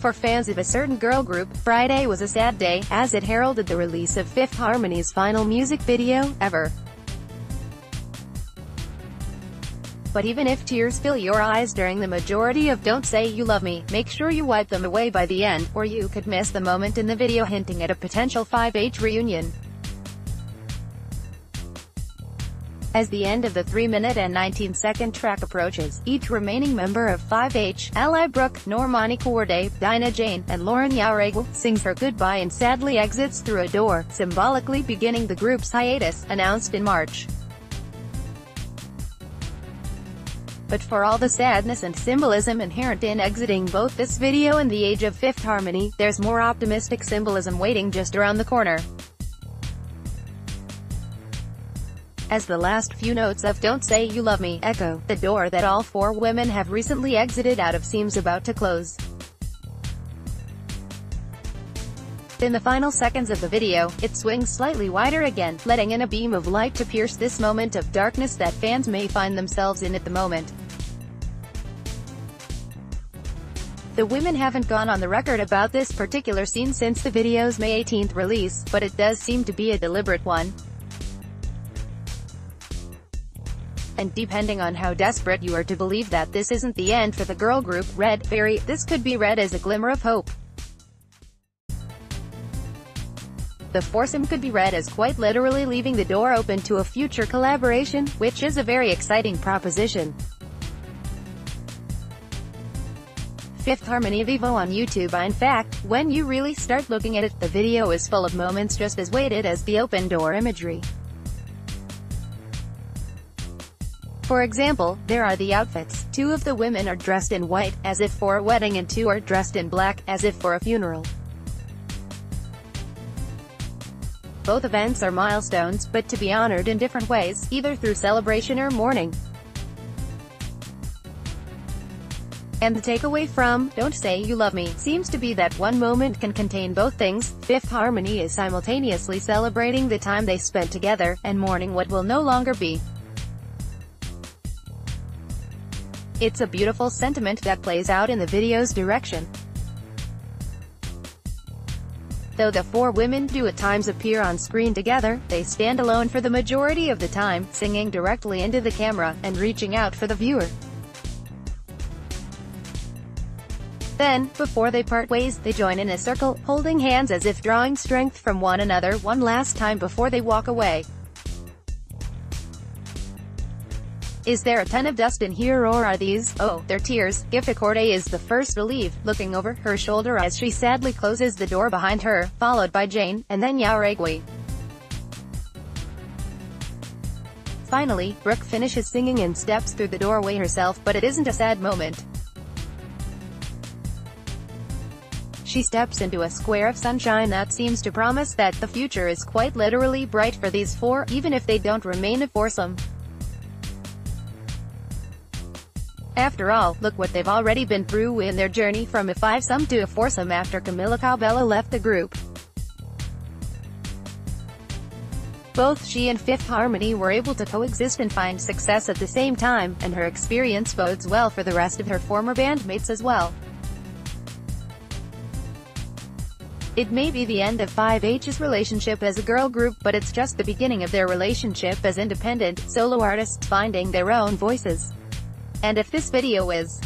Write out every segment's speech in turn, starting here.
For fans of a certain girl group, Friday was a sad day, as it heralded the release of Fifth Harmony's final music video, ever. But even if tears fill your eyes during the majority of Don't Say You Love Me, make sure you wipe them away by the end, or you could miss the moment in the video hinting at a potential 5H reunion. As the end of the 3-minute and 19-second track approaches, each remaining member of 5H, Ally Brooke, Normani Kordei, Dinah Jane, and Lauren Jauregui, sings her goodbye and sadly exits through a door, symbolically beginning the group's hiatus, announced in March. But for all the sadness and symbolism inherent in exiting both this video and the age of Fifth Harmony, there's more optimistic symbolism waiting just around the corner. As the last few notes of Don't Say You Love Me echo, the door that all four women have recently exited out of seems about to close. In the final seconds of the video, it swings slightly wider again, letting in a beam of light to pierce this moment of darkness that fans may find themselves in at the moment. The women haven't gone on the record about this particular scene since the video's May 18th release, but it does seem to be a deliberate one. And depending on how desperate you are to believe that this isn't the end for the girl group, Red Fairy, this could be read as a glimmer of hope. The foursome could be read as quite literally leaving the door open to a future collaboration, which is a very exciting proposition. Fifth Harmony VEVO on YouTube In fact, when you really start looking at it, the video is full of moments just as weighted as the open door imagery. For example, there are the outfits. Two of the women are dressed in white, as if for a wedding and two are dressed in black, as if for a funeral. Both events are milestones, but to be honored in different ways, either through celebration or mourning. And the takeaway from Don't Say You Love Me seems to be that one moment can contain both things. Fifth Harmony is simultaneously celebrating the time they spent together, and mourning what will no longer be. It's a beautiful sentiment that plays out in the video's direction. Though the four women do at times appear on screen together, they stand alone for the majority of the time, singing directly into the camera, and reaching out for the viewer. Then, before they part ways, they join in a circle, holding hands as if drawing strength from one another one last time before they walk away. Is there a ton of dust in here or are these, oh, they're tears? Gift is the first to leave, looking over her shoulder as she sadly closes the door behind her, followed by Jane, and then Jauregui. Finally, Brooke finishes singing and steps through the doorway herself, but it isn't a sad moment. She steps into a square of sunshine that seems to promise that the future is quite literally bright for these four, even if they don't remain a foursome. After all, look what they've already been through in their journey from a five-some to a foursome after Camila Cabello left the group. Both she and Fifth Harmony were able to coexist and find success at the same time, and her experience bodes well for the rest of her former bandmates as well. It may be the end of 5H's relationship as a girl group, but it's just the beginning of their relationship as independent, solo artists finding their own voices. And if this video is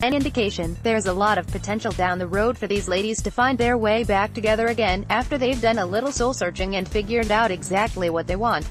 an indication, there's a lot of potential down the road for these ladies to find their way back together again, after they've done a little soul searching and figured out exactly what they want.